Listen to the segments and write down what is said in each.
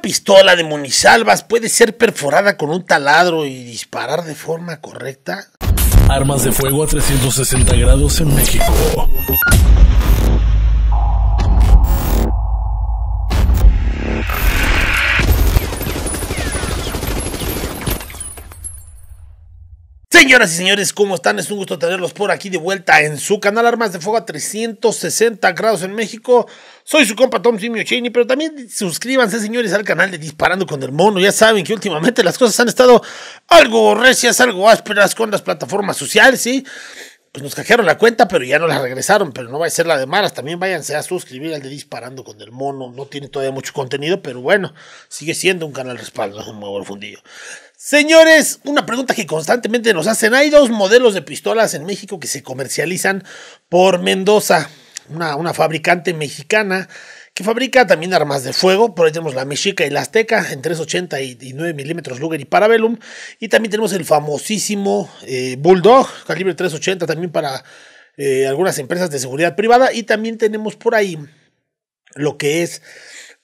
¿Una pistola de munisalvas puede ser perforada con un taladro y disparar de forma correcta? Armas de fuego a 360 grados en México. Señoras y señores, ¿cómo están? Es un gusto tenerlos por aquí de vuelta en su canal Armas de Fuego a 360 grados en México. Soy su compa Tom Simio Cheney, pero también suscríbanse, señores, al canal de Disparando con el Mono. Ya saben que últimamente las cosas han estado algo recias, algo ásperas con las plataformas sociales, ¿sí? Pues nos cajearon la cuenta, pero ya no la regresaron, pero no va a ser la de malas. También váyanse a suscribir al de Disparando con el Mono. No tiene todavía mucho contenido, pero bueno, sigue siendo un canal respaldo, un nuevo fundillo. Señores, una pregunta que constantemente nos hacen. Hay dos modelos de pistolas en México que se comercializan por Mendoza, una, una fabricante mexicana que fabrica también armas de fuego. Por ahí tenemos la Mexica y la Azteca en 380 y 9 milímetros Luger y Parabellum. Y también tenemos el famosísimo eh, Bulldog, calibre 380 también para eh, algunas empresas de seguridad privada. Y también tenemos por ahí lo que es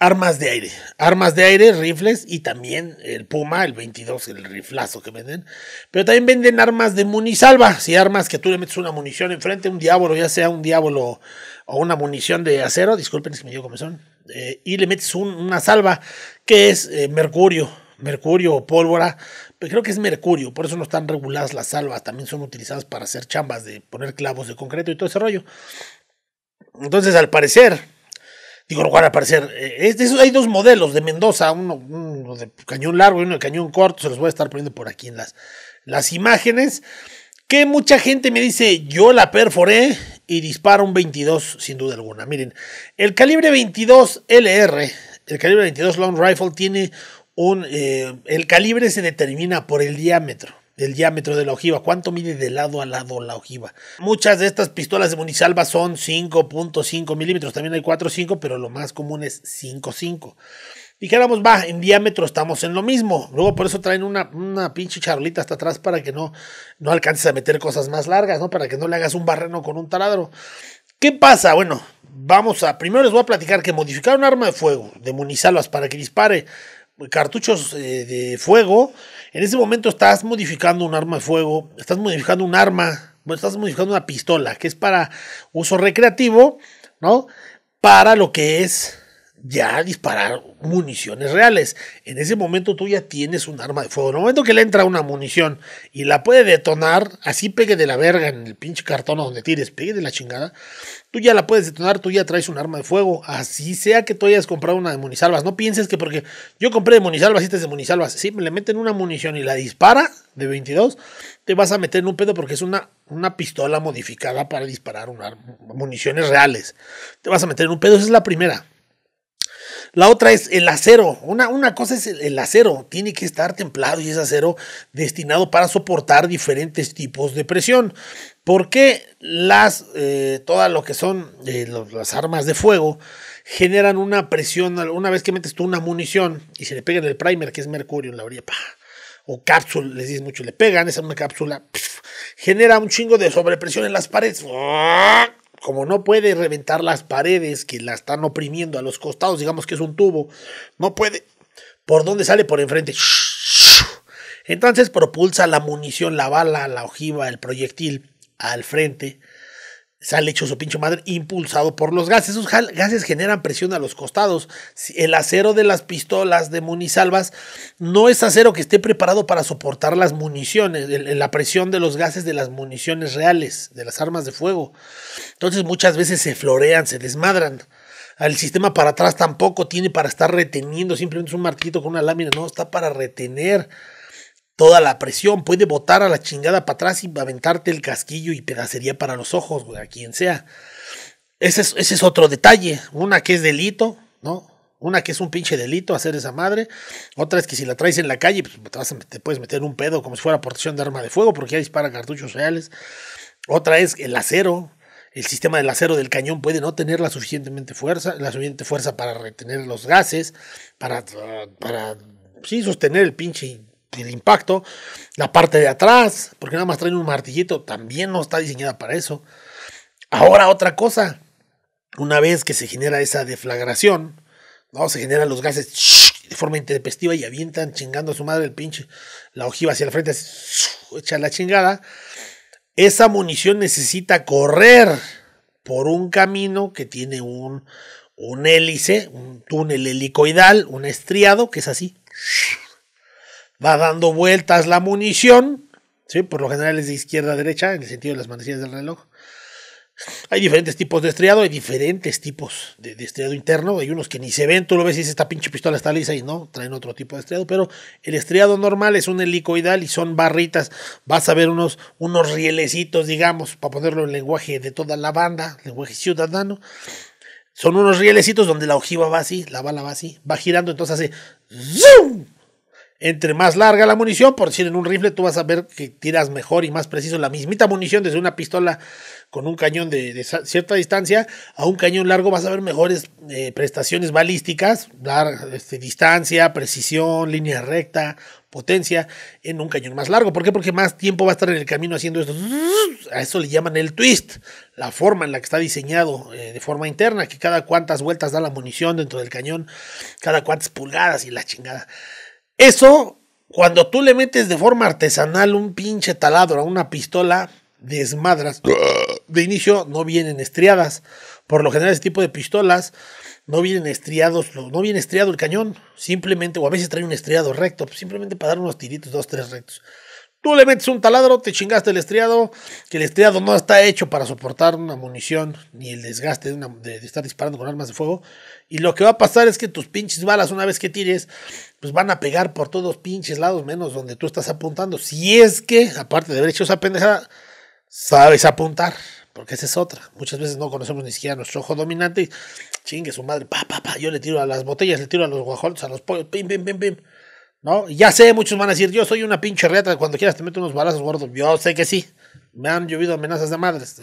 armas de aire. Armas de aire, rifles y también el Puma, el 22, el riflazo que venden. Pero también venden armas de munisalva. Si armas que tú le metes una munición enfrente, un diablo, ya sea un diablo o una munición de acero, disculpen si me dio comezón, eh, y le metes una salva que es eh, mercurio. Mercurio o pólvora, pero creo que es mercurio, por eso no están reguladas las salvas, también son utilizadas para hacer chambas de poner clavos de concreto y todo ese rollo. Entonces, al parecer, digo, no van a aparecer. Eh, hay dos modelos de Mendoza, uno, de cañón largo y uno de cañón corto, se los voy a estar poniendo por aquí en las, las imágenes. Que mucha gente me dice, yo la perforé y disparo un 22 sin duda alguna. Miren, el calibre 22 LR, el calibre 22 Long Rifle tiene un... Eh, el calibre se determina por el diámetro el diámetro de la ojiva, cuánto mide de lado a lado la ojiva. Muchas de estas pistolas de munisalva son 5.5 milímetros, también hay 4.5, pero lo más común es 5.5. Dijéramos, va, en diámetro estamos en lo mismo. Luego por eso traen una, una pinche charolita hasta atrás para que no, no alcances a meter cosas más largas, ¿no? Para que no le hagas un barreno con un taladro. ¿Qué pasa? Bueno, vamos a. Primero les voy a platicar que modificar un arma de fuego de munisalvas para que dispare cartuchos eh, de fuego en ese momento estás modificando un arma de fuego, estás modificando un arma, bueno, estás modificando una pistola que es para uso recreativo, ¿no? Para lo que es ya disparar municiones reales. En ese momento tú ya tienes un arma de fuego. En el momento que le entra una munición y la puede detonar, así pegue de la verga en el pinche cartón donde tires, pegue de la chingada, tú ya la puedes detonar, tú ya traes un arma de fuego. Así sea que tú hayas comprado una de munisalvas. No pienses que porque yo compré de munisalvas y este es de munisalvas, si le meten una munición y la dispara de 22, te vas a meter en un pedo porque es una, una pistola modificada para disparar municiones reales. Te vas a meter en un pedo, esa es la primera. La otra es el acero. Una, una cosa es el, acero. Tiene que estar templado y es acero destinado para soportar diferentes tipos de presión. Porque las, eh, todas lo que son eh, las armas de fuego generan una presión. Una vez que metes tú una munición y se le pega en el primer, que es mercurio en la orilla, o cápsula, les dices mucho, le pegan esa una cápsula, genera un chingo de sobrepresión en las paredes como no puede reventar las paredes que la están oprimiendo a los costados, digamos que es un tubo, no puede. ¿Por dónde sale? Por enfrente. Entonces propulsa la munición, la bala, la ojiva, el proyectil al frente sale hecho su pinche madre impulsado por los gases. Esos gases generan presión a los costados. El acero de las pistolas de munisalvas no es acero que esté preparado para soportar las municiones, la presión de los gases de las municiones reales, de las armas de fuego. Entonces muchas veces se florean, se desmadran. El sistema para atrás tampoco tiene para estar reteniendo, simplemente es un martillito con una lámina, no, está para retener toda la presión, puede botar a la chingada para atrás y aventarte el casquillo y pedacería para los ojos, a quien sea. Ese es, ese es otro detalle. Una que es delito, ¿no? Una que es un pinche delito hacer esa madre. Otra es que si la traes en la calle, pues te, puedes meter un pedo como si fuera portación de arma de fuego porque ya dispara cartuchos reales. Otra es el acero. El sistema del acero del cañón puede no tener la suficientemente fuerza, la suficiente fuerza para retener los gases, para, para sí, sostener el pinche el impacto, la parte de atrás, porque nada más traen un martillito, también no está diseñada para eso. Ahora otra cosa, una vez que se genera esa deflagración, ¿no? se generan los gases, de forma intempestiva y avientan chingando a su madre el pinche, la ojiva hacia la frente, echa la chingada. Esa munición necesita correr por un camino que tiene un, un hélice, un túnel helicoidal, un estriado, que es así. Va dando vueltas la munición, ¿sí? por lo general es de izquierda a derecha, en el sentido de las manecillas del reloj. Hay diferentes tipos de estriado, hay diferentes tipos de, estriado interno. Hay unos que ni se ven, tú lo ves y dices, esta pinche pistola está lisa y no, traen otro tipo de estriado. Pero el estriado normal es un helicoidal y son barritas. Vas a ver unos, unos rielecitos, digamos, para ponerlo en lenguaje de toda la banda, lenguaje ciudadano. Son unos rielecitos donde la ojiva va así, la bala va así, va girando, entonces hace ¡zoom! Entre más larga la munición, por decir en un rifle, tú vas a ver que tiras mejor y más preciso la mismita munición desde una pistola con un cañón de, cierta distancia a un cañón largo, vas a ver mejores eh, prestaciones balísticas, dar este, distancia, precisión, línea recta, potencia en un cañón más largo. ¿Por qué? Porque más tiempo va a estar en el camino haciendo esto. A eso le llaman el twist, la forma en la que está diseñado eh, de forma interna, que cada cuantas vueltas da la munición dentro del cañón, cada cuantas pulgadas y la chingada. Eso, cuando tú le metes de forma artesanal un pinche taladro a una pistola, desmadras. De inicio no vienen estriadas. Por lo general, ese tipo de pistolas no vienen estriados, no viene estriado el cañón. Simplemente, o a veces trae un estriado recto, simplemente para dar unos tiritos, dos, tres rectos. Tú le metes un taladro, te chingaste el estriado, que el estriado no está hecho para soportar una munición ni el desgaste de, estar disparando con armas de fuego. Y lo que va a pasar es que tus pinches balas, una vez que tires, pues van a pegar por todos pinches lados, menos donde tú estás apuntando. Si es que, aparte de haber hecho esa pendejada, sabes apuntar, porque esa es otra. Muchas veces no conocemos ni siquiera nuestro ojo dominante y chingue su madre, pa, pa, pa, yo le tiro a las botellas, le tiro a los guajolotes, a los pollos, pim, pim, pim, pim. ¿No? Ya sé, muchos van a decir, yo soy una pinche reata, cuando quieras te meto unos balazos gordos. Yo sé que sí, me han llovido amenazas de madres.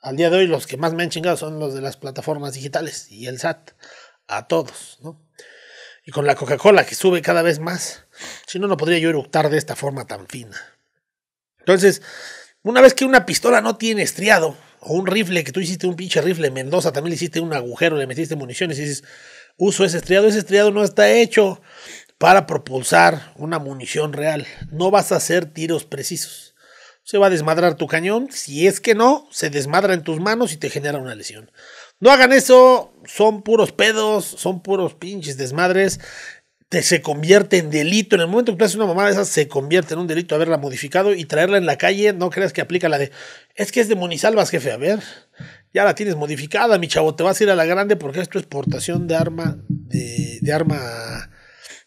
Al día de hoy los que más me han chingado son los de las plataformas digitales y el SAT, a todos, ¿no? Y con la Coca-Cola que sube cada vez más, si no, no podría yo eructar de esta forma tan fina. Entonces, una vez que una pistola no tiene estriado, o un rifle, que tú hiciste un pinche rifle Mendoza, también le hiciste un agujero, le metiste municiones y dices, uso ese estriado, ese estriado no está hecho para propulsar una munición real. No vas a hacer tiros precisos. Se va a desmadrar tu cañón. Si es que no, se desmadra en tus manos y te genera una lesión. No hagan eso, son puros pedos, son puros pinches desmadres. Te se convierte en delito. En el momento que tú haces una mamada de esas, se convierte en un delito haberla modificado y traerla en la calle. No creas que aplica la de, es que es de Munisalvas, jefe. A ver, ya la tienes modificada, mi chavo. Te vas a ir a la grande porque es portación de arma, de arma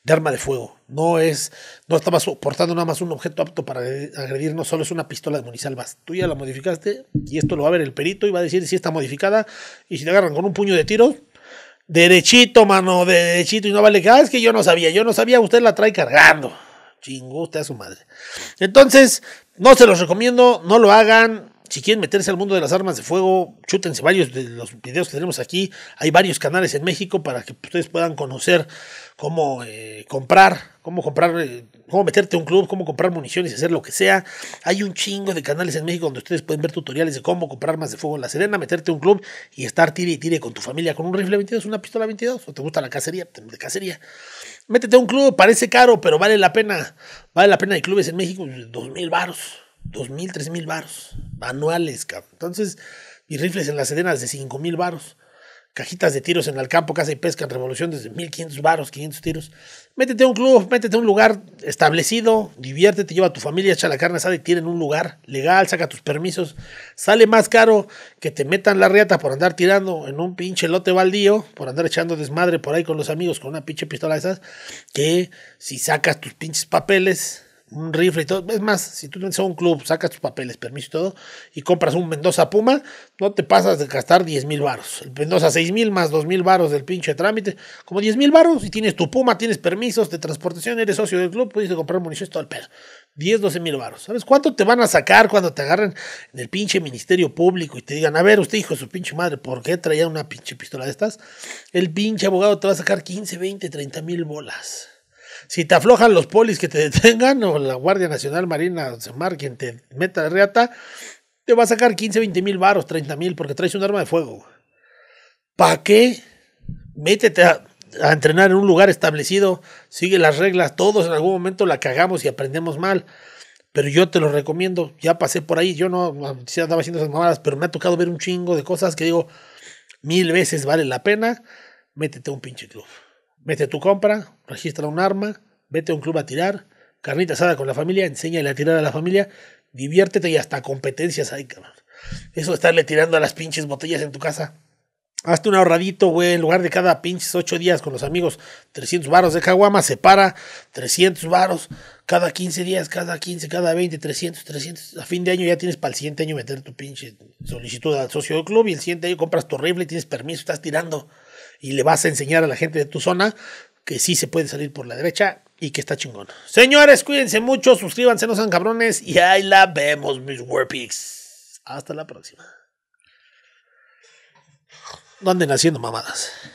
de arma de fuego. No es, no estabas portando nada más un objeto apto para agredir, no solo es una pistola de munisalvas. Tú ya la modificaste y esto lo va a ver el perito y va a decir si está modificada. Y si te agarran con un puño de tiro, derechito, mano, derechito, y no vale que, ah, es que yo no sabía, yo no sabía, usted la trae cargando. Chingó usted a su madre. Entonces, no se los recomiendo, no lo hagan. Si quieren meterse al mundo de las armas de fuego, chútense varios de los videos que tenemos aquí. Hay varios canales en México para que ustedes puedan conocer cómo eh, comprar, cómo comprar, eh, cómo meterte a un club, cómo comprar municiones y hacer lo que sea. Hay un chingo de canales en México donde ustedes pueden ver tutoriales de cómo comprar armas de fuego en la Serena, meterte a un club y estar tire y tire con tu familia con un rifle 22, una pistola 22, o te gusta la cacería, de cacería. Métete a un club, parece caro, pero vale la pena. Vale la pena. Hay clubes en México, dos mil varos, dos mil, tres mil varos, anuales, cabrón. Entonces, y rifles en las Serenas de cinco mil varos cajitas de tiros en el campo, casa y pesca en revolución desde 1500 varos, 500 tiros. Métete a un club, métete a un lugar establecido, diviértete, lleva a tu familia, echa la carne asada y tira en un lugar legal, saca tus permisos. Sale más caro que te metan la riata por andar tirando en un pinche lote baldío, por andar echando desmadre por ahí con los amigos con una pinche pistola de esas, que si sacas tus pinches papeles, un rifle y todo. Es más, si tú tienes a un club, sacas tus papeles, permiso y todo, y compras un Mendoza Puma, no te pasas de gastar 10 mil varos. El Mendoza 6 mil más 2 mil varos del pinche trámite, como 10 mil varos, y tienes tu Puma, tienes permisos de transportación, eres socio del club, puedes comprar municiones, todo el pedo. 10, 12 mil varos. ¿Sabes cuánto te van a sacar cuando te agarren en el pinche ministerio público y te digan, a ver, usted hijo de su pinche madre, ¿por qué traía una pinche pistola de estas? El pinche abogado te va a sacar 15, 20, 30 mil bolas. Si te aflojan los polis que te detengan o la Guardia Nacional Marina, Semar, quien te meta de reata, te va a sacar 15, 20 mil varos, 30 mil, porque traes un arma de fuego. ¿Para qué? Métete a, entrenar en un lugar establecido, sigue las reglas, todos en algún momento la cagamos y aprendemos mal. Pero yo te lo recomiendo, ya pasé por ahí, yo no se andaba haciendo esas mamadas, pero me ha tocado ver un chingo de cosas que digo, mil veces vale la pena, métete a un pinche club. Mete tu compra, registra un arma, vete a un club a tirar, carnita asada con la familia, enséñale a tirar a la familia, diviértete y hasta competencias hay, cabrón. Eso de estarle tirando a las pinches botellas en tu casa. Hazte un ahorradito, güey, en lugar de cada pinches ocho días con los amigos, 300 varos de caguama, separa 300 varos cada 15 días, cada 15, cada 20, 300, 300. A fin de año ya tienes para el siguiente año meter tu pinche solicitud al socio del club y el siguiente año compras tu rifle y tienes permiso, estás tirando y le vas a enseñar a la gente de tu zona que sí se puede salir por la derecha y que está chingón. Señores, cuídense mucho, suscríbanse, no sean cabrones y ahí la vemos, mis warpigs. Hasta la próxima. No anden haciendo mamadas.